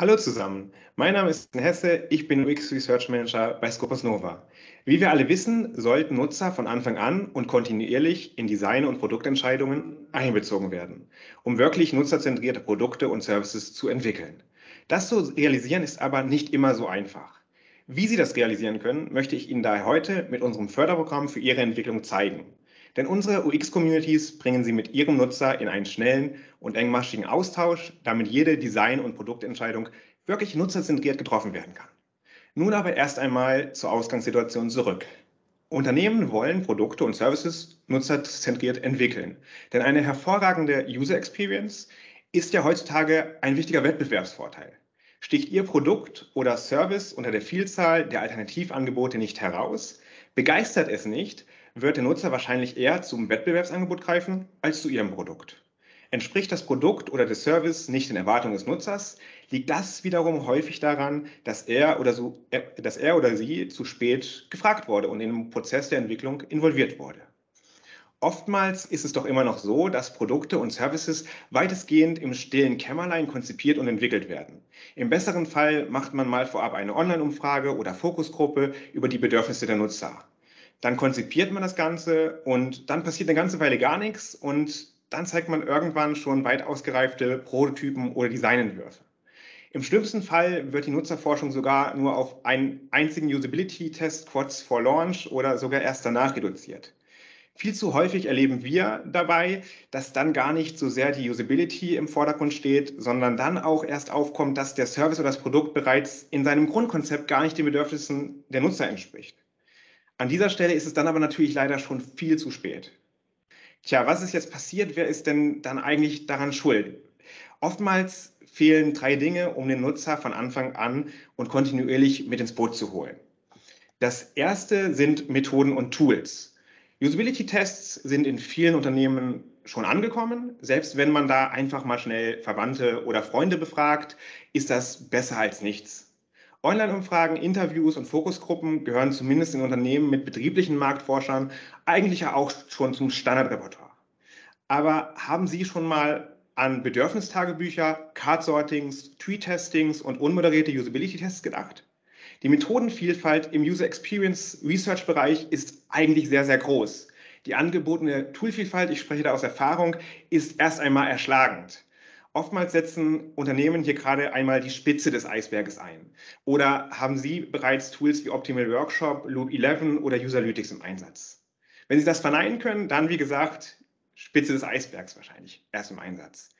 Hallo zusammen, mein Name ist Hesse, ich bin UX Research Manager bei Scopus Nova. Wie wir alle wissen, sollten Nutzer von Anfang an und kontinuierlich in Design- und Produktentscheidungen einbezogen werden, um wirklich nutzerzentrierte Produkte und Services zu entwickeln. Das zu realisieren ist aber nicht immer so einfach. Wie Sie das realisieren können, möchte ich Ihnen daher heute mit unserem Förderprogramm für Ihre Entwicklung zeigen. Denn unsere UX-Communities bringen Sie mit Ihrem Nutzer in einen schnellen und engmaschigen Austausch, damit jede Design- und Produktentscheidung wirklich nutzerzentriert getroffen werden kann. Nun aber erst einmal zur Ausgangssituation zurück. Unternehmen wollen Produkte und Services nutzerzentriert entwickeln. Denn eine hervorragende User Experience ist ja heutzutage ein wichtiger Wettbewerbsvorteil. Sticht Ihr Produkt oder Service unter der Vielzahl der Alternativangebote nicht heraus, begeistert es nicht, wird der Nutzer wahrscheinlich eher zum Wettbewerbsangebot greifen als zu Ihrem Produkt. Entspricht das Produkt oder der Service nicht den Erwartungen des Nutzers, liegt das wiederum häufig daran, dass er oder, so, äh, dass er oder sie zu spät gefragt wurde und in den Prozess der Entwicklung involviert wurde. Oftmals ist es doch immer noch so, dass Produkte und Services weitestgehend im stillen Kämmerlein konzipiert und entwickelt werden. Im besseren Fall macht man mal vorab eine Online-Umfrage oder Fokusgruppe über die Bedürfnisse der Nutzer. Dann konzipiert man das Ganze und dann passiert eine ganze Weile gar nichts und dann zeigt man irgendwann schon weit ausgereifte Prototypen oder Designentwürfe. Im schlimmsten Fall wird die Nutzerforschung sogar nur auf einen einzigen Usability-Test kurz vor Launch oder sogar erst danach reduziert. Viel zu häufig erleben wir dabei, dass dann gar nicht so sehr die Usability im Vordergrund steht, sondern dann auch erst aufkommt, dass der Service oder das Produkt bereits in seinem Grundkonzept gar nicht den Bedürfnissen der Nutzer entspricht. An dieser Stelle ist es dann aber natürlich leider schon viel zu spät. Tja, was ist jetzt passiert? Wer ist denn dann eigentlich daran schuld? Oftmals fehlen drei Dinge, um den Nutzer von Anfang an und kontinuierlich mit ins Boot zu holen. Das erste sind Methoden und Tools. Usability-Tests sind in vielen Unternehmen schon angekommen. Selbst wenn man da einfach mal schnell Verwandte oder Freunde befragt, ist das besser als nichts. Online-Umfragen, Interviews und Fokusgruppen gehören zumindest in Unternehmen mit betrieblichen Marktforschern eigentlich ja auch schon zum Standardrepertoire. Aber haben Sie schon mal an Bedürfnistagebücher, Card-Sortings, Tree-Testings und unmoderierte Usability-Tests gedacht? Die Methodenvielfalt im User Experience Research Bereich ist eigentlich sehr, sehr groß. Die angebotene Toolvielfalt, ich spreche da aus Erfahrung, ist erst einmal erschlagend. Oftmals setzen Unternehmen hier gerade einmal die Spitze des Eisberges ein. Oder haben Sie bereits Tools wie Optimal Workshop, Loop 11 oder Userlytics im Einsatz? Wenn Sie das verneinen können, dann wie gesagt, Spitze des Eisbergs wahrscheinlich erst im Einsatz.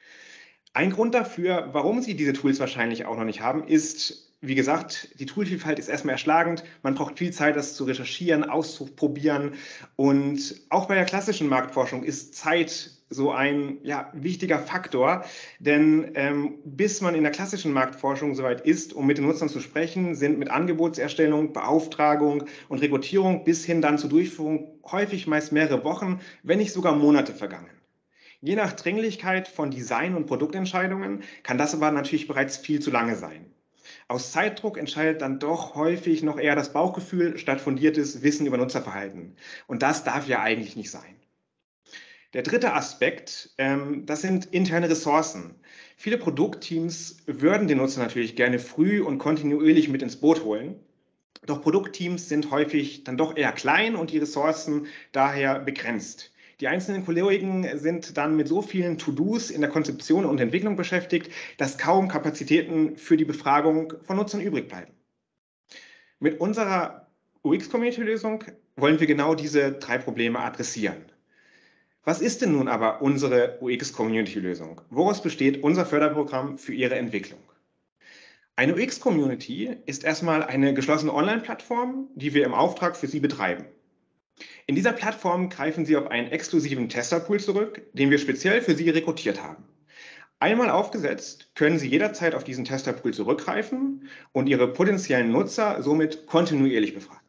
Ein Grund dafür, warum Sie diese Tools wahrscheinlich auch noch nicht haben, ist wie gesagt, die Toolvielfalt ist erstmal erschlagend. Man braucht viel Zeit, das zu recherchieren, auszuprobieren. Und auch bei der klassischen Marktforschung ist Zeit so ein ja, wichtiger Faktor. Denn ähm, bis man in der klassischen Marktforschung soweit ist, um mit den Nutzern zu sprechen, sind mit Angebotserstellung, Beauftragung und Rekrutierung bis hin dann zur Durchführung häufig meist mehrere Wochen, wenn nicht sogar Monate vergangen. Je nach Dringlichkeit von Design- und Produktentscheidungen kann das aber natürlich bereits viel zu lange sein. Aus Zeitdruck entscheidet dann doch häufig noch eher das Bauchgefühl statt fundiertes Wissen über Nutzerverhalten. Und das darf ja eigentlich nicht sein. Der dritte Aspekt, ähm, das sind interne Ressourcen. Viele Produktteams würden den Nutzer natürlich gerne früh und kontinuierlich mit ins Boot holen. Doch Produktteams sind häufig dann doch eher klein und die Ressourcen daher begrenzt. Die einzelnen Kollegen sind dann mit so vielen To-Dos in der Konzeption und Entwicklung beschäftigt, dass kaum Kapazitäten für die Befragung von Nutzern übrig bleiben. Mit unserer UX-Community-Lösung wollen wir genau diese drei Probleme adressieren. Was ist denn nun aber unsere UX-Community-Lösung? Woraus besteht unser Förderprogramm für Ihre Entwicklung? Eine UX-Community ist erstmal eine geschlossene Online-Plattform, die wir im Auftrag für Sie betreiben. In dieser Plattform greifen Sie auf einen exklusiven Testerpool zurück, den wir speziell für Sie rekrutiert haben. Einmal aufgesetzt, können Sie jederzeit auf diesen Testerpool zurückgreifen und Ihre potenziellen Nutzer somit kontinuierlich befragen.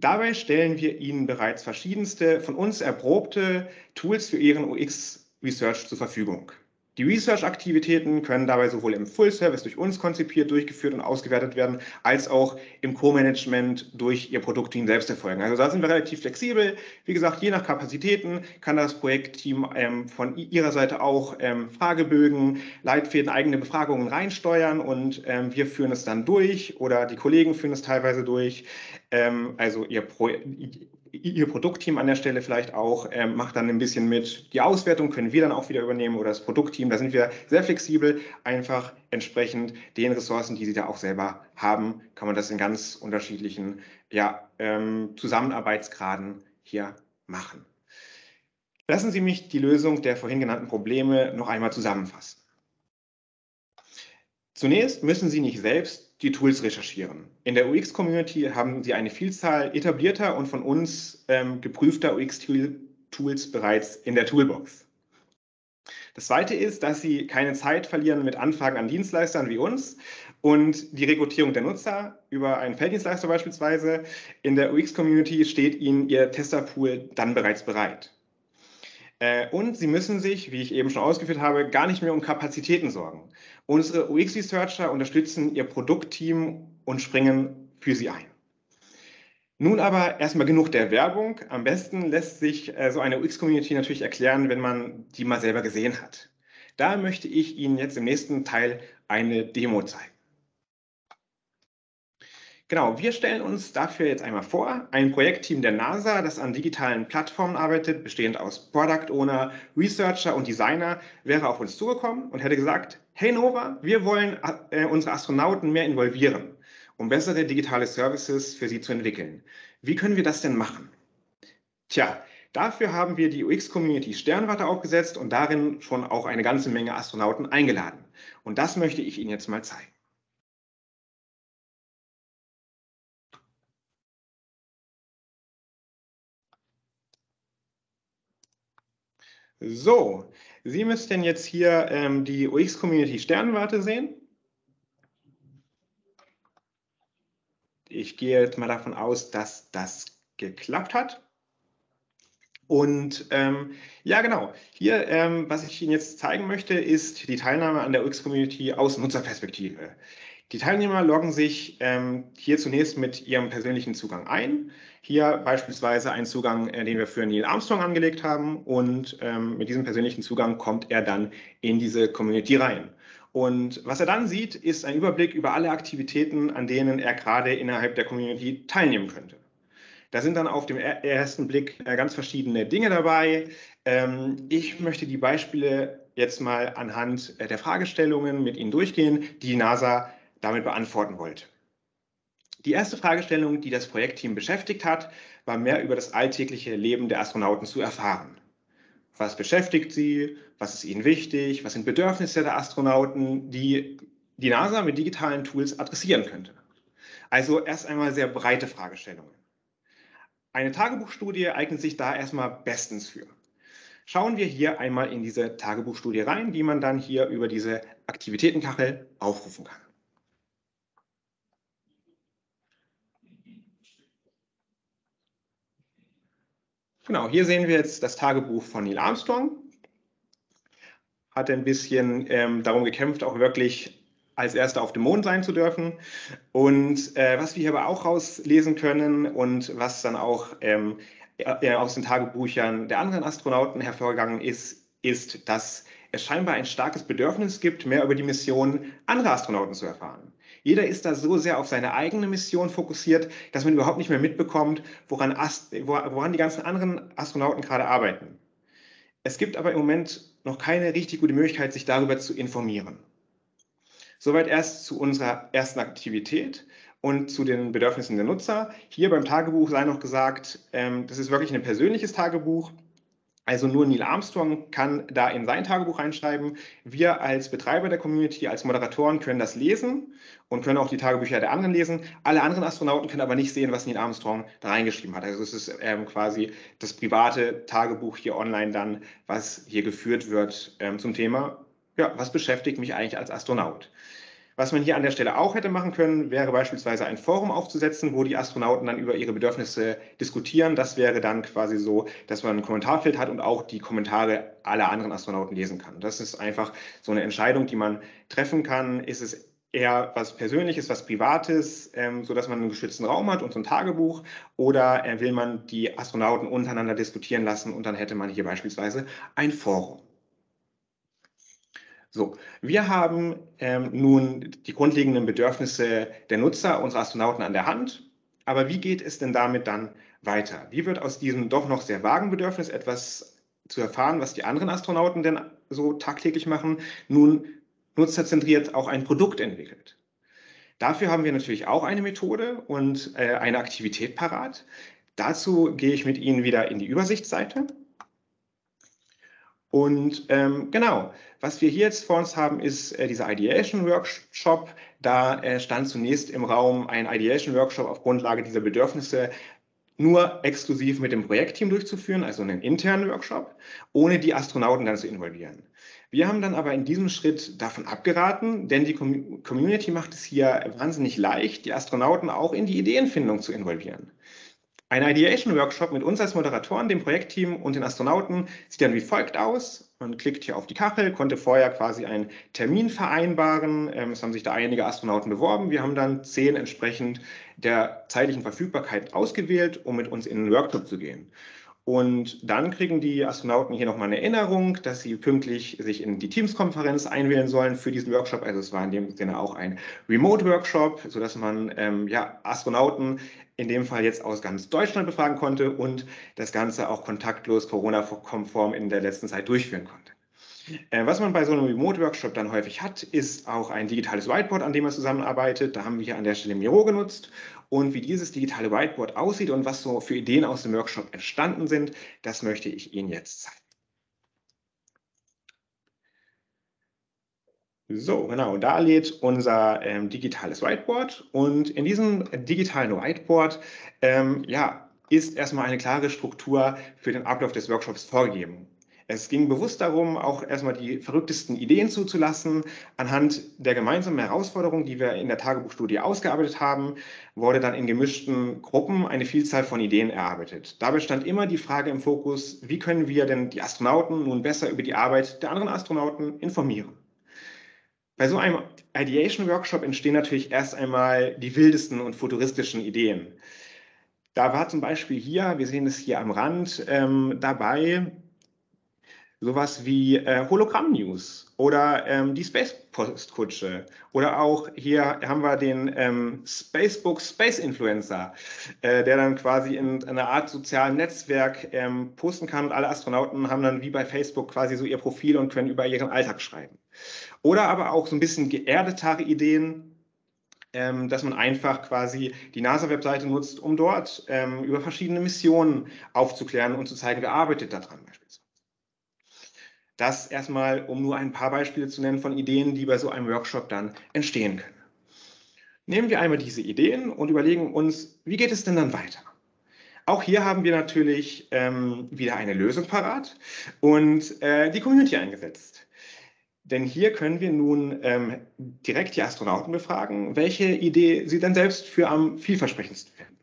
Dabei stellen wir Ihnen bereits verschiedenste von uns erprobte Tools für Ihren UX-Research zur Verfügung. Die Research-Aktivitäten können dabei sowohl im Full-Service durch uns konzipiert, durchgeführt und ausgewertet werden, als auch im Co-Management durch Ihr Produktteam selbst erfolgen. Also da sind wir relativ flexibel. Wie gesagt, je nach Kapazitäten kann das Projektteam ähm, von Ihrer Seite auch ähm, Fragebögen, Leitfäden, eigene Befragungen reinsteuern und ähm, wir führen es dann durch oder die Kollegen führen es teilweise durch. Ähm, also Ihr Pro Ihr Produktteam an der Stelle vielleicht auch ähm, macht dann ein bisschen mit. Die Auswertung können wir dann auch wieder übernehmen oder das Produktteam. Da sind wir sehr flexibel. Einfach entsprechend den Ressourcen, die Sie da auch selber haben, kann man das in ganz unterschiedlichen ja, ähm, Zusammenarbeitsgraden hier machen. Lassen Sie mich die Lösung der vorhin genannten Probleme noch einmal zusammenfassen. Zunächst müssen Sie nicht selbst die Tools recherchieren. In der UX-Community haben Sie eine Vielzahl etablierter und von uns ähm, geprüfter UX-Tools bereits in der Toolbox. Das Zweite ist, dass Sie keine Zeit verlieren mit Anfragen an Dienstleistern wie uns und die Rekrutierung der Nutzer über einen Felddienstleister beispielsweise. In der UX-Community steht Ihnen Ihr Testerpool dann bereits bereit. Äh, und Sie müssen sich, wie ich eben schon ausgeführt habe, gar nicht mehr um Kapazitäten sorgen. Unsere UX-Researcher unterstützen Ihr Produktteam und springen für Sie ein. Nun aber erstmal genug der Werbung. Am besten lässt sich äh, so eine UX-Community natürlich erklären, wenn man die mal selber gesehen hat. Da möchte ich Ihnen jetzt im nächsten Teil eine Demo zeigen. Genau, wir stellen uns dafür jetzt einmal vor, ein Projektteam der NASA, das an digitalen Plattformen arbeitet, bestehend aus Product Owner, Researcher und Designer, wäre auf uns zugekommen und hätte gesagt, hey Nova, wir wollen äh, unsere Astronauten mehr involvieren, um bessere digitale Services für sie zu entwickeln. Wie können wir das denn machen? Tja, dafür haben wir die UX-Community Sternwarte aufgesetzt und darin schon auch eine ganze Menge Astronauten eingeladen. Und das möchte ich Ihnen jetzt mal zeigen. So, Sie müssten jetzt hier ähm, die UX-Community Sternwarte sehen. Ich gehe jetzt mal davon aus, dass das geklappt hat. Und ähm, ja, genau. Hier, ähm, was ich Ihnen jetzt zeigen möchte, ist die Teilnahme an der UX-Community aus Nutzerperspektive. Die Teilnehmer loggen sich ähm, hier zunächst mit ihrem persönlichen Zugang ein. Hier beispielsweise ein Zugang, äh, den wir für Neil Armstrong angelegt haben. Und ähm, mit diesem persönlichen Zugang kommt er dann in diese Community rein. Und was er dann sieht, ist ein Überblick über alle Aktivitäten, an denen er gerade innerhalb der Community teilnehmen könnte. Da sind dann auf dem ersten Blick äh, ganz verschiedene Dinge dabei. Ähm, ich möchte die Beispiele jetzt mal anhand äh, der Fragestellungen mit Ihnen durchgehen, die die NASA damit beantworten wollte. Die erste Fragestellung, die das Projektteam beschäftigt hat, war mehr über das alltägliche Leben der Astronauten zu erfahren. Was beschäftigt sie? Was ist ihnen wichtig? Was sind Bedürfnisse der Astronauten, die die NASA mit digitalen Tools adressieren könnte? Also erst einmal sehr breite Fragestellungen. Eine Tagebuchstudie eignet sich da erstmal bestens für. Schauen wir hier einmal in diese Tagebuchstudie rein, die man dann hier über diese Aktivitätenkachel aufrufen kann. Genau, hier sehen wir jetzt das Tagebuch von Neil Armstrong. Hat ein bisschen ähm, darum gekämpft, auch wirklich als Erster auf dem Mond sein zu dürfen. Und äh, was wir hier aber auch rauslesen können und was dann auch ähm, äh, aus den Tagebüchern der anderen Astronauten hervorgegangen ist, ist, dass es scheinbar ein starkes Bedürfnis gibt, mehr über die Mission anderer Astronauten zu erfahren. Jeder ist da so sehr auf seine eigene Mission fokussiert, dass man überhaupt nicht mehr mitbekommt, woran, Ast woran die ganzen anderen Astronauten gerade arbeiten. Es gibt aber im Moment noch keine richtig gute Möglichkeit, sich darüber zu informieren. Soweit erst zu unserer ersten Aktivität und zu den Bedürfnissen der Nutzer. Hier beim Tagebuch sei noch gesagt, ähm, das ist wirklich ein persönliches Tagebuch. Also nur Neil Armstrong kann da in sein Tagebuch reinschreiben. Wir als Betreiber der Community, als Moderatoren können das lesen und können auch die Tagebücher der anderen lesen. Alle anderen Astronauten können aber nicht sehen, was Neil Armstrong da reingeschrieben hat. Also es ist ähm, quasi das private Tagebuch hier online dann, was hier geführt wird ähm, zum Thema, ja, was beschäftigt mich eigentlich als Astronaut. Was man hier an der Stelle auch hätte machen können, wäre beispielsweise ein Forum aufzusetzen, wo die Astronauten dann über ihre Bedürfnisse diskutieren. Das wäre dann quasi so, dass man ein Kommentarfeld hat und auch die Kommentare aller anderen Astronauten lesen kann. Das ist einfach so eine Entscheidung, die man treffen kann. Ist es eher was Persönliches, was Privates, ähm, so dass man einen geschützten Raum hat und so ein Tagebuch, oder äh, will man die Astronauten untereinander diskutieren lassen und dann hätte man hier beispielsweise ein Forum. So, wir haben ähm, nun die grundlegenden Bedürfnisse der Nutzer, unserer Astronauten an der Hand. Aber wie geht es denn damit dann weiter? Wie wird aus diesem doch noch sehr vagen Bedürfnis etwas zu erfahren, was die anderen Astronauten denn so tagtäglich machen, nun nutzerzentriert auch ein Produkt entwickelt? Dafür haben wir natürlich auch eine Methode und äh, eine Aktivität parat. Dazu gehe ich mit Ihnen wieder in die Übersichtsseite. Und ähm, genau, was wir hier jetzt vor uns haben, ist äh, dieser Ideation Workshop. Da äh, stand zunächst im Raum ein Ideation Workshop auf Grundlage dieser Bedürfnisse nur exklusiv mit dem Projektteam durchzuführen, also einen internen Workshop, ohne die Astronauten dann zu involvieren. Wir haben dann aber in diesem Schritt davon abgeraten, denn die Community macht es hier wahnsinnig leicht, die Astronauten auch in die Ideenfindung zu involvieren. Ein Ideation-Workshop mit uns als Moderatoren, dem Projektteam und den Astronauten sieht dann wie folgt aus. Man klickt hier auf die Kachel, konnte vorher quasi einen Termin vereinbaren. Ähm, es haben sich da einige Astronauten beworben. Wir haben dann zehn entsprechend der zeitlichen Verfügbarkeit ausgewählt, um mit uns in den Workshop zu gehen. Und dann kriegen die Astronauten hier nochmal eine Erinnerung, dass sie pünktlich sich in die Teams-Konferenz einwählen sollen für diesen Workshop. Also es war in dem Sinne auch ein Remote-Workshop, sodass man ähm, ja, Astronauten in dem Fall jetzt aus ganz Deutschland befragen konnte und das Ganze auch kontaktlos, Corona-konform in der letzten Zeit durchführen konnte. Äh, was man bei so einem Remote-Workshop dann häufig hat, ist auch ein digitales Whiteboard, an dem man zusammenarbeitet. Da haben wir hier an der Stelle Miro genutzt. Und wie dieses digitale Whiteboard aussieht und was so für Ideen aus dem Workshop entstanden sind, das möchte ich Ihnen jetzt zeigen. So, genau, da lädt unser ähm, digitales Whiteboard und in diesem digitalen Whiteboard ähm, ja, ist erstmal eine klare Struktur für den Ablauf des Workshops vorgegeben. Es ging bewusst darum, auch erstmal die verrücktesten Ideen zuzulassen. Anhand der gemeinsamen Herausforderungen, die wir in der Tagebuchstudie ausgearbeitet haben, wurde dann in gemischten Gruppen eine Vielzahl von Ideen erarbeitet. Dabei stand immer die Frage im Fokus, wie können wir denn die Astronauten nun besser über die Arbeit der anderen Astronauten informieren? Bei so einem Ideation Workshop entstehen natürlich erst einmal die wildesten und futuristischen Ideen. Da war zum Beispiel hier, wir sehen es hier am Rand, ähm, dabei, sowas wie äh, Hologramm-News oder ähm, die Space-Postkutsche oder auch hier haben wir den ähm, Spacebook Space Influencer, äh, der dann quasi in einer Art sozialen Netzwerk ähm, posten kann und alle Astronauten haben dann wie bei Facebook quasi so ihr Profil und können über ihren Alltag schreiben. Oder aber auch so ein bisschen geerdetere Ideen, ähm, dass man einfach quasi die NASA-Webseite nutzt, um dort ähm, über verschiedene Missionen aufzuklären und zu zeigen, wer arbeitet daran beispielsweise. Das erstmal, um nur ein paar Beispiele zu nennen von Ideen, die bei so einem Workshop dann entstehen können. Nehmen wir einmal diese Ideen und überlegen uns, wie geht es denn dann weiter? Auch hier haben wir natürlich ähm, wieder eine Lösung parat und äh, die Community eingesetzt. Denn hier können wir nun ähm, direkt die Astronauten befragen, welche Idee sie dann selbst für am vielversprechendsten finden.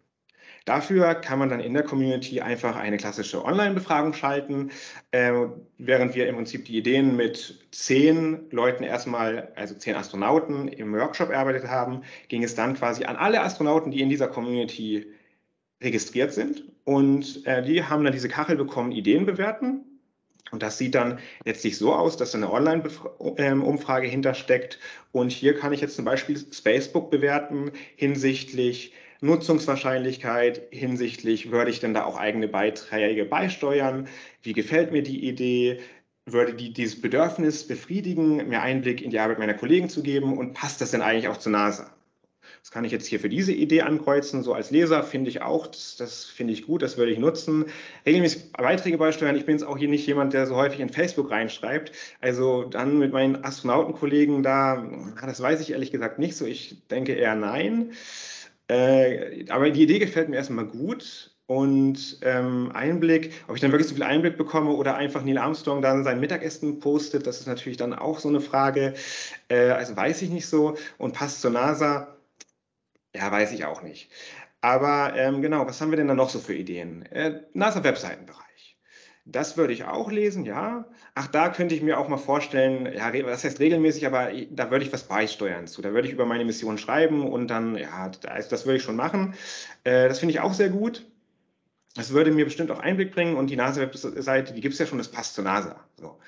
Dafür kann man dann in der Community einfach eine klassische Online-Befragung schalten, äh, während wir im Prinzip die Ideen mit zehn Leuten erstmal, also zehn Astronauten im Workshop erarbeitet haben, ging es dann quasi an alle Astronauten, die in dieser Community registriert sind. Und äh, die haben dann diese Kachel bekommen, Ideen bewerten. Und das sieht dann letztlich so aus, dass eine Online-Umfrage hintersteckt. Und hier kann ich jetzt zum Beispiel Spacebook bewerten hinsichtlich Nutzungswahrscheinlichkeit hinsichtlich, würde ich denn da auch eigene Beiträge beisteuern? Wie gefällt mir die Idee? Würde die, dieses Bedürfnis befriedigen, mir Einblick in die Arbeit meiner Kollegen zu geben und passt das denn eigentlich auch zur NASA? Das kann ich jetzt hier für diese Idee ankreuzen. So als Leser finde ich auch, das, das finde ich gut, das würde ich nutzen. Regelmäßig Beiträge beisteuern. Ich bin jetzt auch hier nicht jemand, der so häufig in Facebook reinschreibt. Also dann mit meinen Astronautenkollegen da, das weiß ich ehrlich gesagt nicht so. Ich denke eher nein. Äh, aber die Idee gefällt mir erstmal gut. und ähm, Einblick. Ob ich dann wirklich so viel Einblick bekomme oder einfach Neil Armstrong dann sein Mittagessen postet, das ist natürlich dann auch so eine Frage. Äh, also weiß ich nicht so. Und passt zur NASA, ja, weiß ich auch nicht. Aber ähm, genau, was haben wir denn da noch so für Ideen? Äh, NASA-Webseitenbereich. Das würde ich auch lesen, ja. Ach, da könnte ich mir auch mal vorstellen, ja, das heißt regelmäßig, aber da würde ich was beisteuern zu. Da würde ich über meine Mission schreiben und dann, ja, das, das würde ich schon machen. Äh, das finde ich auch sehr gut. Das würde mir bestimmt auch Einblick bringen und die NASA-Webseite, die gibt es ja schon, das passt zur NASA. So.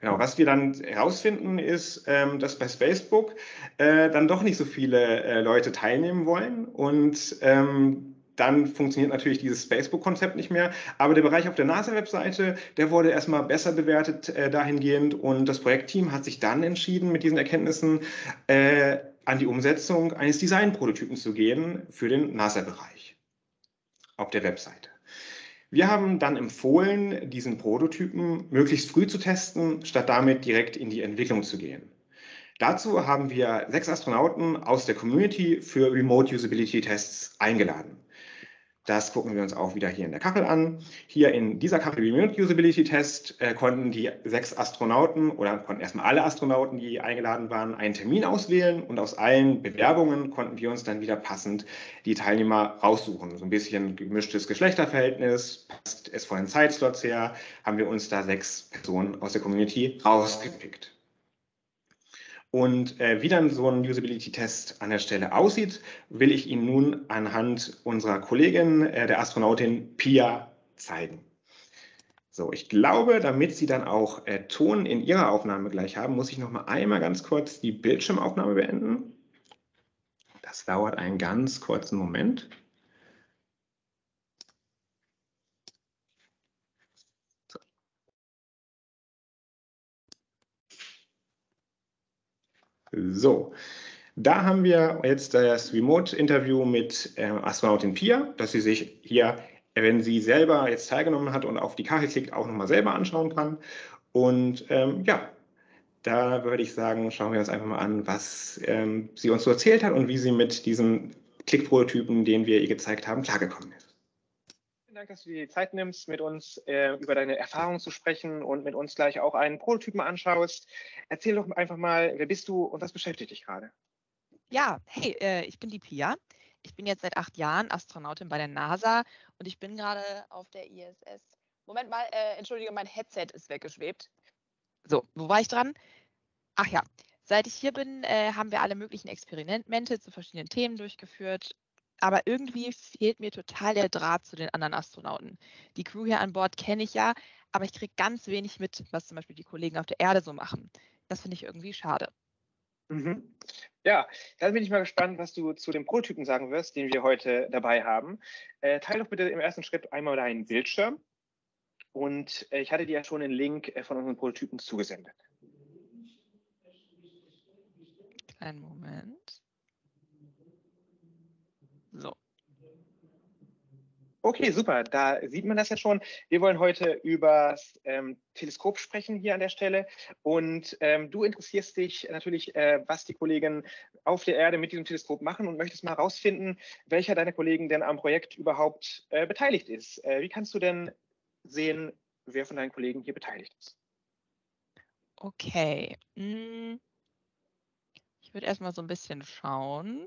Genau, was wir dann herausfinden, ist, ähm, dass bei Spacebook äh, dann doch nicht so viele äh, Leute teilnehmen wollen und ähm, dann funktioniert natürlich dieses Facebook-Konzept nicht mehr. Aber der Bereich auf der NASA-Webseite, der wurde erstmal besser bewertet äh, dahingehend und das Projektteam hat sich dann entschieden, mit diesen Erkenntnissen äh, an die Umsetzung eines Design-Prototypen zu gehen für den NASA-Bereich auf der Webseite. Wir haben dann empfohlen, diesen Prototypen möglichst früh zu testen, statt damit direkt in die Entwicklung zu gehen. Dazu haben wir sechs Astronauten aus der Community für Remote Usability Tests eingeladen. Das gucken wir uns auch wieder hier in der Kachel an. Hier in dieser Kachel Remote Usability Test äh, konnten die sechs Astronauten oder konnten erstmal alle Astronauten, die eingeladen waren, einen Termin auswählen und aus allen Bewerbungen konnten wir uns dann wieder passend die Teilnehmer raussuchen. So ein bisschen gemischtes Geschlechterverhältnis, passt es von den Zeitslots her, haben wir uns da sechs Personen aus der Community rausgepickt. Und äh, wie dann so ein Usability-Test an der Stelle aussieht, will ich Ihnen nun anhand unserer Kollegin, äh, der Astronautin Pia, zeigen. So, ich glaube, damit Sie dann auch äh, Ton in Ihrer Aufnahme gleich haben, muss ich noch mal einmal ganz kurz die Bildschirmaufnahme beenden. Das dauert einen ganz kurzen Moment. So, da haben wir jetzt das Remote-Interview mit äh, Astronautin Pia, dass sie sich hier, wenn sie selber jetzt teilgenommen hat und auf die Kachel klickt, auch nochmal selber anschauen kann. Und ähm, ja, da würde ich sagen, schauen wir uns einfach mal an, was ähm, sie uns so erzählt hat und wie sie mit diesen Klickprototypen, den wir ihr gezeigt haben, klargekommen ist. Dank, dass du dir die Zeit nimmst, mit uns äh, über deine Erfahrungen zu sprechen und mit uns gleich auch einen Prototypen anschaust. Erzähl doch einfach mal, wer bist du und was beschäftigt dich gerade? Ja, hey, äh, ich bin die Pia. Ich bin jetzt seit acht Jahren Astronautin bei der NASA und ich bin gerade auf der ISS. Moment mal, äh, entschuldige, mein Headset ist weggeschwebt. So, wo war ich dran? Ach ja, seit ich hier bin, äh, haben wir alle möglichen Experimente zu verschiedenen Themen durchgeführt aber irgendwie fehlt mir total der Draht zu den anderen Astronauten. Die Crew hier an Bord kenne ich ja, aber ich kriege ganz wenig mit, was zum Beispiel die Kollegen auf der Erde so machen. Das finde ich irgendwie schade. Mhm. Ja, dann bin ich mal gespannt, was du zu dem Prototypen sagen wirst, den wir heute dabei haben. Äh, teil doch bitte im ersten Schritt einmal deinen Bildschirm. Und äh, ich hatte dir ja schon den Link äh, von unseren Prototypen zugesendet. Einen Moment. So. Okay, super. Da sieht man das ja schon. Wir wollen heute über das ähm, Teleskop sprechen hier an der Stelle. Und ähm, du interessierst dich natürlich, äh, was die Kollegen auf der Erde mit diesem Teleskop machen und möchtest mal herausfinden, welcher deiner Kollegen denn am Projekt überhaupt äh, beteiligt ist. Äh, wie kannst du denn sehen, wer von deinen Kollegen hier beteiligt ist? Okay. Hm. Ich würde erstmal so ein bisschen schauen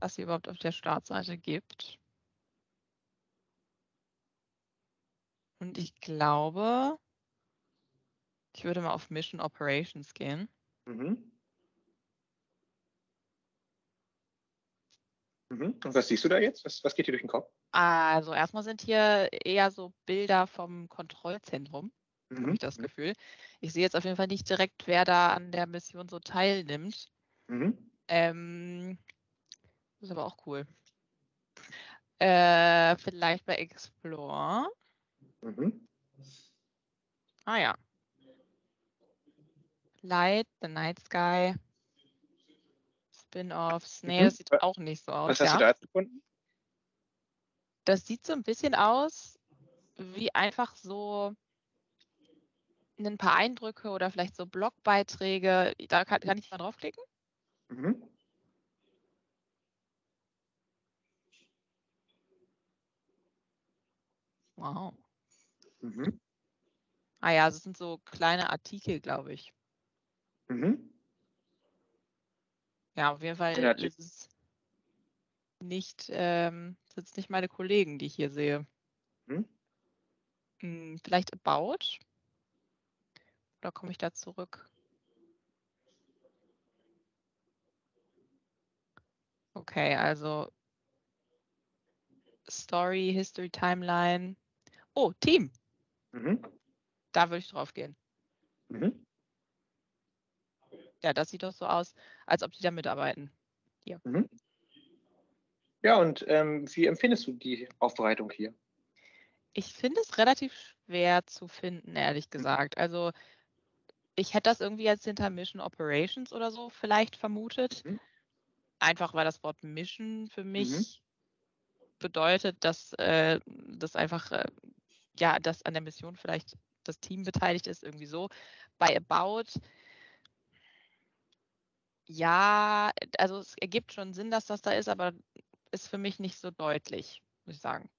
was sie überhaupt auf der Startseite gibt. Und ich glaube, ich würde mal auf Mission Operations gehen. Mhm. Mhm. Und was siehst du da jetzt? Was, was geht dir durch den Kopf? Also erstmal sind hier eher so Bilder vom Kontrollzentrum, mhm. habe ich das mhm. Gefühl. Ich sehe jetzt auf jeden Fall nicht direkt, wer da an der Mission so teilnimmt. Mhm. Ähm, ist aber auch cool. Äh, vielleicht bei Explore. Mhm. Ah ja. Light, The Night Sky. Spin-offs. Nee, mhm. das sieht auch nicht so aus. Was hast ja? du da gefunden? Das sieht so ein bisschen aus wie einfach so ein paar Eindrücke oder vielleicht so Blogbeiträge. Da kann, kann ich mal draufklicken. Mhm. Wow. Mhm. Ah ja, das sind so kleine Artikel, glaube ich. Mhm. Ja, auf jeden Fall ja, ist es nicht, ähm, sind es nicht meine Kollegen, die ich hier sehe. Mhm. Hm, vielleicht About? Oder komme ich da zurück? Okay, also Story, History, Timeline. Oh, Team. Mhm. Da würde ich drauf gehen. Mhm. Ja, das sieht doch so aus, als ob die da mitarbeiten. Hier. Mhm. Ja, und ähm, wie empfindest du die Aufbereitung hier? Ich finde es relativ schwer zu finden, ehrlich mhm. gesagt. Also ich hätte das irgendwie als hinter Mission Operations oder so vielleicht vermutet. Mhm. Einfach weil das Wort Mission für mhm. mich mhm. bedeutet, dass äh, das einfach, äh, ja, dass an der Mission vielleicht das Team beteiligt ist, irgendwie so. Bei About, ja, also es ergibt schon Sinn, dass das da ist, aber ist für mich nicht so deutlich, muss ich sagen.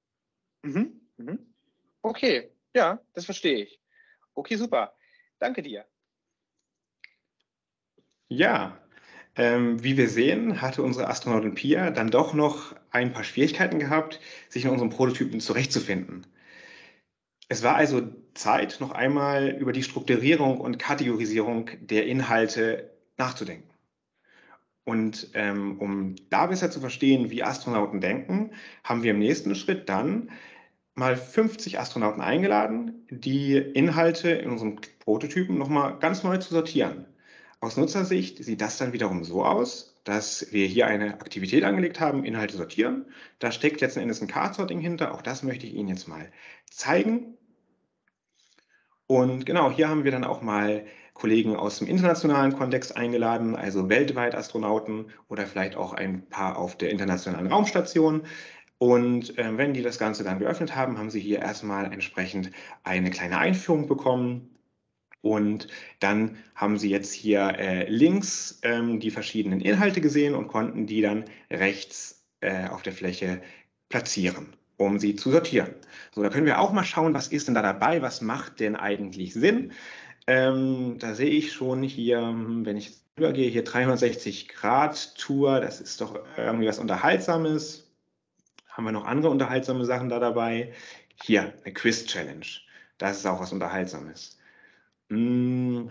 Mhm. Mhm. Okay, ja, das verstehe ich. Okay, super. Danke dir. Ja, ähm, wie wir sehen, hatte unsere Astronautin Pia dann doch noch ein paar Schwierigkeiten gehabt, sich in unserem Prototypen zurechtzufinden. Es war also Zeit, noch einmal über die Strukturierung und Kategorisierung der Inhalte nachzudenken. Und ähm, um da besser zu verstehen, wie Astronauten denken, haben wir im nächsten Schritt dann mal 50 Astronauten eingeladen, die Inhalte in unserem Prototypen nochmal ganz neu zu sortieren. Aus Nutzersicht sieht das dann wiederum so aus, dass wir hier eine Aktivität angelegt haben, Inhalte sortieren. Da steckt letzten Endes ein Card-Sorting hinter. Auch das möchte ich Ihnen jetzt mal zeigen. Und genau, hier haben wir dann auch mal Kollegen aus dem internationalen Kontext eingeladen, also weltweit Astronauten oder vielleicht auch ein paar auf der internationalen Raumstation. Und äh, wenn die das Ganze dann geöffnet haben, haben sie hier erstmal entsprechend eine kleine Einführung bekommen und dann haben Sie jetzt hier äh, links ähm, die verschiedenen Inhalte gesehen und konnten die dann rechts äh, auf der Fläche platzieren, um sie zu sortieren. So, da können wir auch mal schauen, was ist denn da dabei, was macht denn eigentlich Sinn. Ähm, da sehe ich schon hier, hm, wenn ich übergehe, hier 360 Grad Tour, das ist doch irgendwie was Unterhaltsames. Haben wir noch andere unterhaltsame Sachen da dabei? Hier, eine Quiz Challenge. Das ist auch was Unterhaltsames. Hm,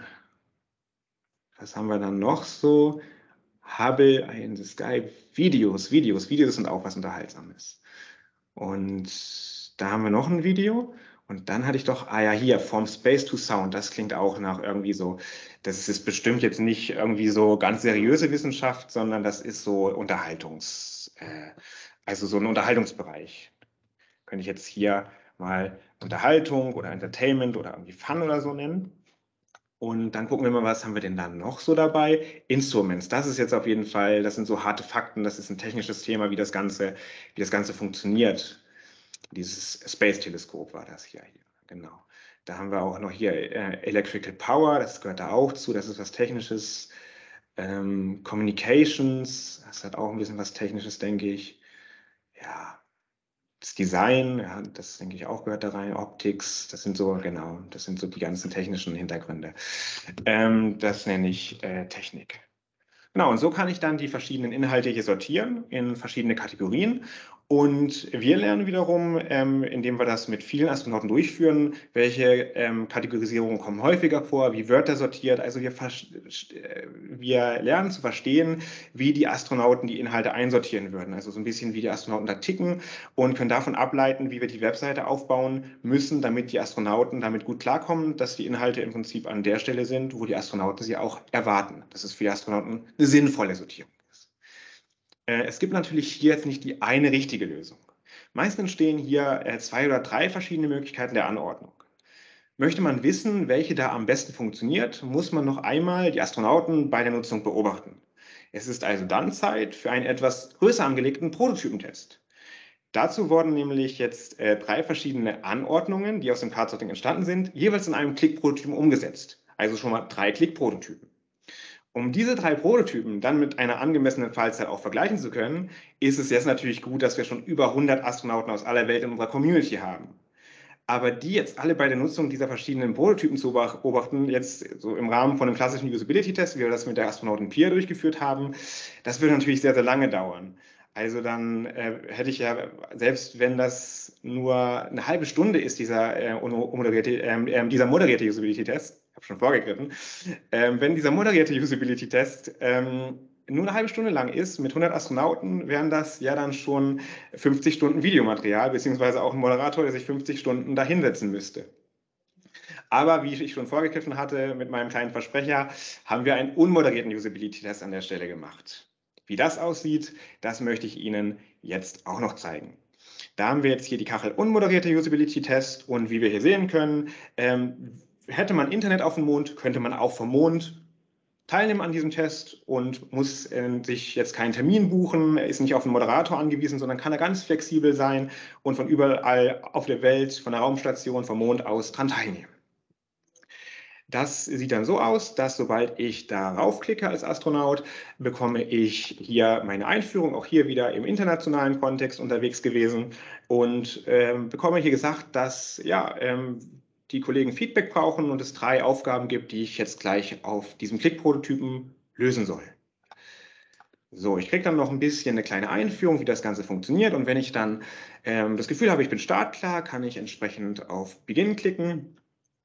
was haben wir dann noch so? Hubble in the Sky, Videos, Videos, Videos sind auch was Unterhaltsames. Und da haben wir noch ein Video. Und dann hatte ich doch, ah ja, hier, From Space to Sound, das klingt auch nach irgendwie so, das ist bestimmt jetzt nicht irgendwie so ganz seriöse Wissenschaft, sondern das ist so Unterhaltungs, äh, also so ein Unterhaltungsbereich. Könnte ich jetzt hier mal Unterhaltung oder Entertainment oder irgendwie Fun oder so nennen. Und dann gucken wir mal, was haben wir denn da noch so dabei? Instruments, das ist jetzt auf jeden Fall, das sind so harte Fakten, das ist ein technisches Thema, wie das Ganze, wie das Ganze funktioniert. Dieses Space-Teleskop war das hier, hier, genau. Da haben wir auch noch hier äh, Electrical Power, das gehört da auch zu, das ist was Technisches. Ähm, Communications, das hat auch ein bisschen was Technisches, denke ich. Ja, das Design, ja, das denke ich auch gehört da rein, Optics, das sind so, genau, das sind so die ganzen technischen Hintergründe. Ähm, das nenne ich äh, Technik. Genau, und so kann ich dann die verschiedenen Inhalte hier sortieren in verschiedene Kategorien und wir lernen wiederum, ähm, indem wir das mit vielen Astronauten durchführen, welche ähm, Kategorisierungen kommen häufiger vor, wie Wörter sortiert. Also wir, äh, wir lernen zu verstehen, wie die Astronauten die Inhalte einsortieren würden. Also so ein bisschen, wie die Astronauten da ticken und können davon ableiten, wie wir die Webseite aufbauen müssen, damit die Astronauten damit gut klarkommen, dass die Inhalte im Prinzip an der Stelle sind, wo die Astronauten sie auch erwarten. Das ist für die Astronauten eine sinnvolle Sortierung. Äh, es gibt natürlich hier jetzt nicht die eine richtige Lösung. Meist entstehen hier äh, zwei oder drei verschiedene Möglichkeiten der Anordnung. Möchte man wissen, welche da am besten funktioniert, muss man noch einmal die Astronauten bei der Nutzung beobachten. Es ist also dann Zeit für einen etwas größer angelegten Prototypentest. Dazu wurden nämlich jetzt äh, drei verschiedene Anordnungen, die aus dem Card-Sorting entstanden sind, jeweils in einem Klick-Prototypen umgesetzt. Also schon mal drei Klick-Prototypen. Um diese drei Prototypen dann mit einer angemessenen Fallzahl auch vergleichen zu können, ist es jetzt natürlich gut, dass wir schon über 100 Astronauten aus aller Welt in unserer Community haben. aber die jetzt alle bei der Nutzung dieser verschiedenen Prototypen zu beobachten, jetzt so im Rahmen von einem klassischen Usability-Test, wie wir das mit der Astronauten Pia durchgeführt haben, das würde natürlich sehr, sehr lange dauern. Also dann äh, hätte ich ja, selbst wenn das nur eine halbe Stunde ist, dieser, äh, moderierte, äh, dieser moderierte Usability-Test, habe schon vorgegriffen, ähm, wenn dieser moderierte Usability-Test ähm, nur eine halbe Stunde lang ist, mit 100 Astronauten, wären das ja dann schon 50 Stunden Videomaterial, beziehungsweise auch ein Moderator, der sich 50 Stunden dahinsetzen müsste. Aber wie ich schon vorgegriffen hatte mit meinem kleinen Versprecher, haben wir einen unmoderierten Usability-Test an der Stelle gemacht. Wie das aussieht, das möchte ich Ihnen jetzt auch noch zeigen. Da haben wir jetzt hier die Kachel unmoderierte Usability-Test und wie wir hier sehen können, ähm, hätte man Internet auf dem Mond, könnte man auch vom Mond teilnehmen an diesem Test und muss äh, sich jetzt keinen Termin buchen, ist nicht auf einen Moderator angewiesen, sondern kann da ganz flexibel sein und von überall auf der Welt, von der Raumstation, vom Mond aus dran teilnehmen. Das sieht dann so aus, dass sobald ich darauf klicke als Astronaut, bekomme ich hier meine Einführung, auch hier wieder im internationalen Kontext unterwegs gewesen und ähm, bekomme hier gesagt, dass ja, ähm, die Kollegen Feedback brauchen und es drei Aufgaben gibt, die ich jetzt gleich auf diesem Klick-Prototypen lösen soll. So, ich kriege dann noch ein bisschen eine kleine Einführung, wie das Ganze funktioniert. Und wenn ich dann ähm, das Gefühl habe, ich bin startklar, kann ich entsprechend auf Beginn klicken.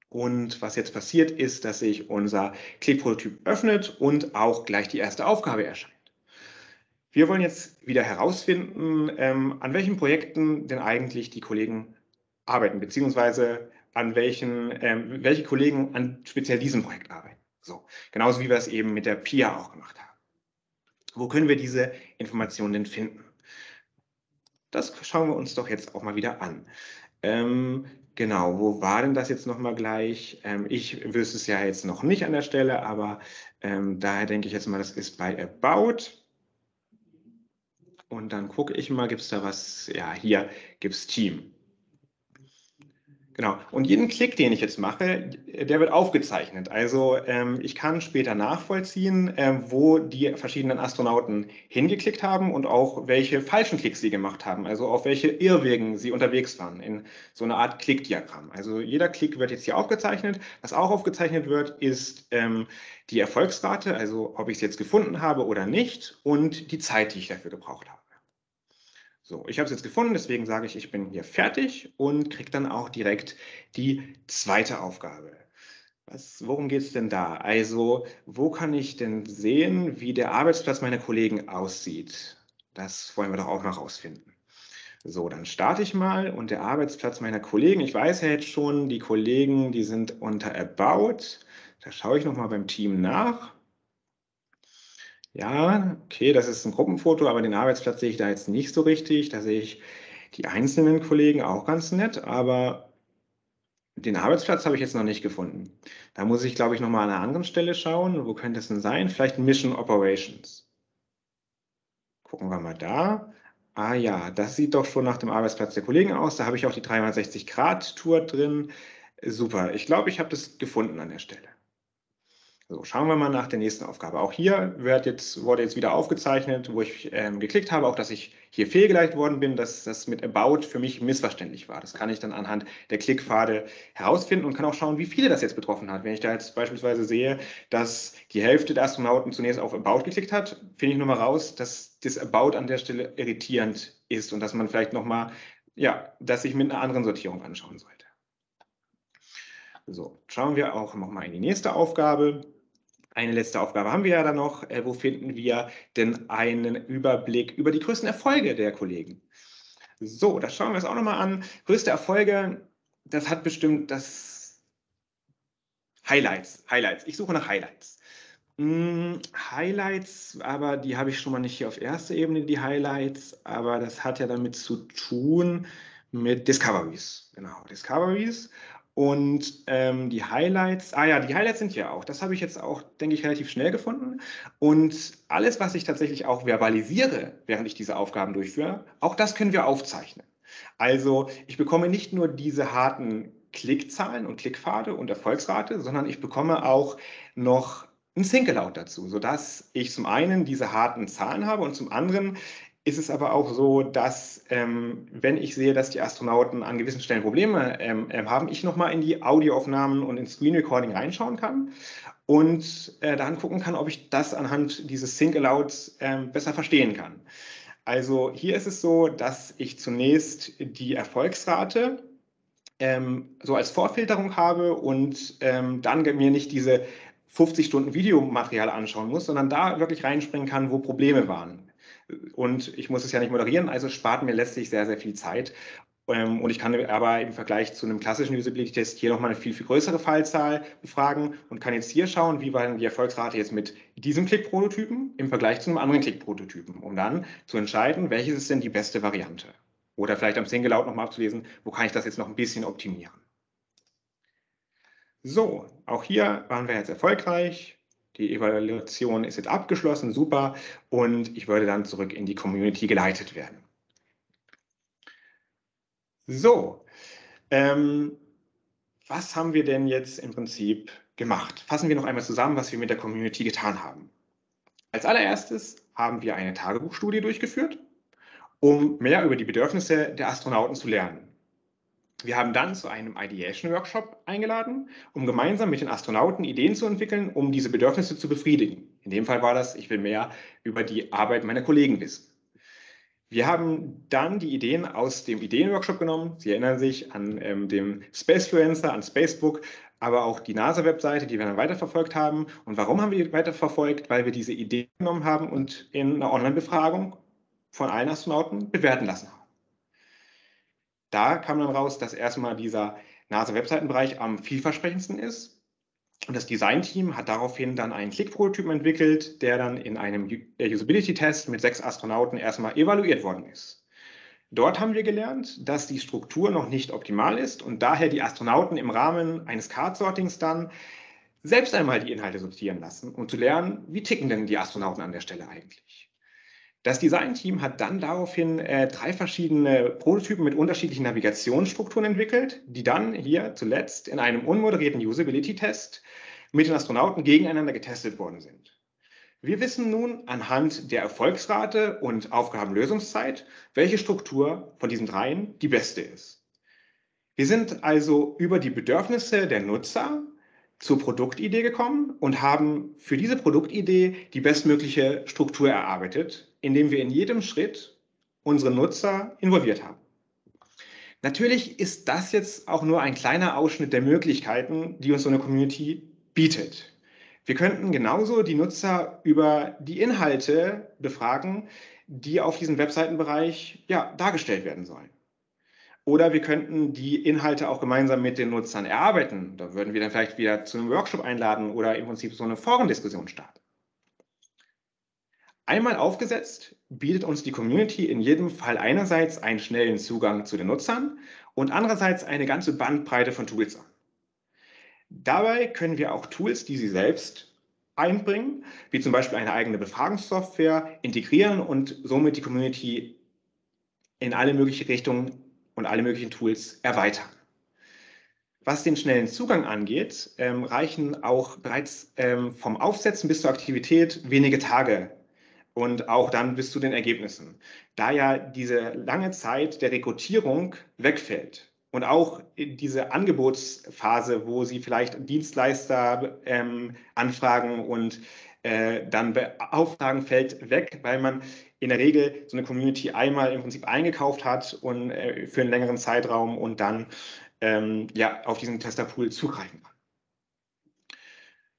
Und was jetzt passiert ist, dass sich unser Klick-Prototyp öffnet und auch gleich die erste Aufgabe erscheint. Wir wollen jetzt wieder herausfinden, ähm, an welchen Projekten denn eigentlich die Kollegen arbeiten, beziehungsweise an welchen, ähm, welche Kollegen an speziell diesem Projekt arbeiten. So, genauso wie wir es eben mit der PIA auch gemacht haben. Wo können wir diese Informationen denn finden? Das schauen wir uns doch jetzt auch mal wieder an. Ähm, genau, wo war denn das jetzt nochmal gleich? Ähm, ich wüsste es ja jetzt noch nicht an der Stelle, aber ähm, daher denke ich jetzt mal, das ist bei About. Und dann gucke ich mal, gibt es da was? Ja, hier gibt es Team. Genau. Und jeden Klick, den ich jetzt mache, der wird aufgezeichnet. Also ähm, ich kann später nachvollziehen, ähm, wo die verschiedenen Astronauten hingeklickt haben und auch welche falschen Klicks sie gemacht haben, also auf welche Irrwegen sie unterwegs waren, in so einer Art Klickdiagramm. Also jeder Klick wird jetzt hier aufgezeichnet. Was auch aufgezeichnet wird, ist ähm, die Erfolgsrate, also ob ich es jetzt gefunden habe oder nicht und die Zeit, die ich dafür gebraucht habe. So, ich habe es jetzt gefunden, deswegen sage ich, ich bin hier fertig und kriege dann auch direkt die zweite Aufgabe. Was, worum geht es denn da? Also, wo kann ich denn sehen, wie der Arbeitsplatz meiner Kollegen aussieht? Das wollen wir doch auch noch rausfinden. So, dann starte ich mal und der Arbeitsplatz meiner Kollegen, ich weiß ja jetzt schon, die Kollegen, die sind unter About. Da schaue ich nochmal beim Team nach. Ja, okay, das ist ein Gruppenfoto, aber den Arbeitsplatz sehe ich da jetzt nicht so richtig. Da sehe ich die einzelnen Kollegen auch ganz nett, aber den Arbeitsplatz habe ich jetzt noch nicht gefunden. Da muss ich, glaube ich, nochmal an einer anderen Stelle schauen. Wo könnte es denn sein? Vielleicht Mission Operations. Gucken wir mal da. Ah ja, das sieht doch schon nach dem Arbeitsplatz der Kollegen aus. Da habe ich auch die 360-Grad-Tour drin. Super, ich glaube, ich habe das gefunden an der Stelle. So, schauen wir mal nach der nächsten Aufgabe. Auch hier wird jetzt, wurde jetzt wieder aufgezeichnet, wo ich ähm, geklickt habe, auch dass ich hier fehlgeleitet worden bin, dass das mit About für mich missverständlich war. Das kann ich dann anhand der Klickpfade herausfinden und kann auch schauen, wie viele das jetzt betroffen hat. Wenn ich da jetzt beispielsweise sehe, dass die Hälfte der Astronauten zunächst auf About geklickt hat, finde ich nochmal raus, dass das About an der Stelle irritierend ist und dass man vielleicht nochmal, ja, dass ich mit einer anderen Sortierung anschauen sollte. So, schauen wir auch nochmal in die nächste Aufgabe. Eine letzte Aufgabe haben wir ja dann noch. Äh, wo finden wir denn einen Überblick über die größten Erfolge der Kollegen? So, das schauen wir uns auch nochmal an. Größte Erfolge, das hat bestimmt das Highlights. Highlights. Ich suche nach Highlights. Hm, Highlights, aber die habe ich schon mal nicht hier auf erster Ebene, die Highlights, aber das hat ja damit zu tun mit Discoveries. Genau, Discoveries. Und ähm, die Highlights, ah ja, die Highlights sind hier auch. Das habe ich jetzt auch, denke ich, relativ schnell gefunden. Und alles, was ich tatsächlich auch verbalisiere, während ich diese Aufgaben durchführe, auch das können wir aufzeichnen. Also ich bekomme nicht nur diese harten Klickzahlen und Klickpfade und Erfolgsrate, sondern ich bekomme auch noch ein Single-Out dazu, sodass ich zum einen diese harten Zahlen habe und zum anderen ist es aber auch so, dass ähm, wenn ich sehe, dass die Astronauten an gewissen Stellen Probleme ähm, ähm haben, ich nochmal in die Audioaufnahmen und ins Screen Recording reinschauen kann und äh, dann gucken kann, ob ich das anhand dieses Sync Alouds ähm, besser verstehen kann. Also hier ist es so, dass ich zunächst die Erfolgsrate ähm, so als Vorfilterung habe und ähm, dann mir nicht diese 50 Stunden Videomaterial anschauen muss, sondern da wirklich reinspringen kann, wo Probleme waren. Und ich muss es ja nicht moderieren, also spart mir letztlich sehr, sehr viel Zeit. Ähm, und ich kann aber im Vergleich zu einem klassischen Usability-Test hier nochmal eine viel, viel größere Fallzahl befragen und kann jetzt hier schauen, wie war denn die Erfolgsrate jetzt mit diesem Klick-Prototypen im Vergleich zu einem anderen Klick-Prototypen, um dann zu entscheiden, welches ist denn die beste Variante. Oder vielleicht am Single Out nochmal abzulesen, wo kann ich das jetzt noch ein bisschen optimieren. So, auch hier waren wir jetzt erfolgreich. Die Evaluation ist jetzt abgeschlossen, super. Und ich würde dann zurück in die Community geleitet werden. So, ähm, was haben wir denn jetzt im Prinzip gemacht? Fassen wir noch einmal zusammen, was wir mit der Community getan haben. Als allererstes haben wir eine Tagebuchstudie durchgeführt, um mehr über die Bedürfnisse der Astronauten zu lernen. Wir haben dann zu einem Ideation-Workshop eingeladen, um gemeinsam mit den Astronauten Ideen zu entwickeln, um diese Bedürfnisse zu befriedigen. In dem Fall war das, ich will mehr über die Arbeit meiner Kollegen wissen. Wir haben dann die Ideen aus dem Ideenworkshop genommen. Sie erinnern sich an ähm, dem Spacefluencer, an Spacebook, aber auch die NASA-Webseite, die wir dann weiterverfolgt haben. Und warum haben wir die weiterverfolgt? Weil wir diese Ideen genommen haben und in einer Online-Befragung von allen Astronauten bewerten lassen haben. Da kam dann raus, dass erstmal dieser NASA-Webseitenbereich am vielversprechendsten ist. Und das Designteam hat daraufhin dann einen Click-Prototypen entwickelt, der dann in einem äh, Usability-Test mit sechs Astronauten erstmal evaluiert worden ist. Dort haben wir gelernt, dass die Struktur noch nicht optimal ist und daher die Astronauten im Rahmen eines Card-Sortings dann selbst einmal die Inhalte sortieren lassen, um zu lernen, wie ticken denn die Astronauten an der Stelle eigentlich. Das Designteam hat dann daraufhin äh, drei verschiedene Prototypen mit unterschiedlichen Navigationsstrukturen entwickelt, die dann hier zuletzt in einem unmoderierten Usability-Test mit den Astronauten gegeneinander getestet worden sind. Wir wissen nun anhand der Erfolgsrate und Aufgabenlösungszeit, welche Struktur von diesen dreien die beste ist. Wir sind also über die Bedürfnisse der Nutzer zur Produktidee gekommen und haben für diese Produktidee die bestmögliche Struktur erarbeitet, indem wir in jedem Schritt unsere Nutzer involviert haben. Natürlich ist das jetzt auch nur ein kleiner Ausschnitt der Möglichkeiten, die uns so eine Community bietet. Wir könnten genauso die Nutzer über die Inhalte befragen, die auf diesem Webseitenbereich ja, dargestellt werden sollen. Oder wir könnten die Inhalte auch gemeinsam mit den Nutzern erarbeiten. Da würden wir dann vielleicht wieder zu einem Workshop einladen oder im Prinzip so eine Forendiskussion starten. Einmal aufgesetzt, bietet uns die Community in jedem Fall einerseits einen schnellen Zugang zu den Nutzern und andererseits eine ganze Bandbreite von Tools an. Dabei können wir auch Tools, die Sie selbst einbringen, wie zum Beispiel eine eigene Befragungssoftware, integrieren und somit die Community in alle möglichen Richtungen und alle möglichen Tools erweitern. Was den schnellen Zugang angeht, ähm, reichen auch bereits ähm, vom Aufsetzen bis zur Aktivität wenige Tage und auch dann bis zu den Ergebnissen, da ja diese lange Zeit der Rekrutierung wegfällt und auch diese Angebotsphase, wo Sie vielleicht Dienstleister ähm, anfragen und äh, dann beauftragen, fällt weg, weil man in der Regel so eine Community einmal im Prinzip eingekauft hat und äh, für einen längeren Zeitraum und dann ähm, ja, auf diesen Testerpool zugreifen kann.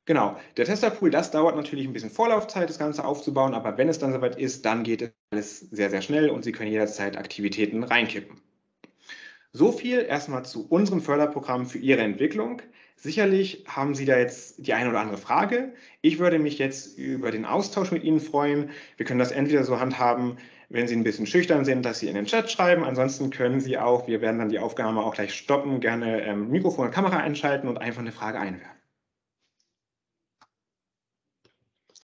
Genau, der Testerpool, das dauert natürlich ein bisschen Vorlaufzeit, das Ganze aufzubauen, aber wenn es dann soweit ist, dann geht es alles sehr, sehr schnell und Sie können jederzeit Aktivitäten reinkippen. So viel erstmal zu unserem Förderprogramm für Ihre Entwicklung. Sicherlich haben Sie da jetzt die eine oder andere Frage. Ich würde mich jetzt über den Austausch mit Ihnen freuen. Wir können das entweder so handhaben, wenn Sie ein bisschen schüchtern sind, dass Sie in den Chat schreiben. Ansonsten können Sie auch, wir werden dann die Aufnahme auch gleich stoppen, gerne ähm, Mikrofon und Kamera einschalten und einfach eine Frage einwerfen.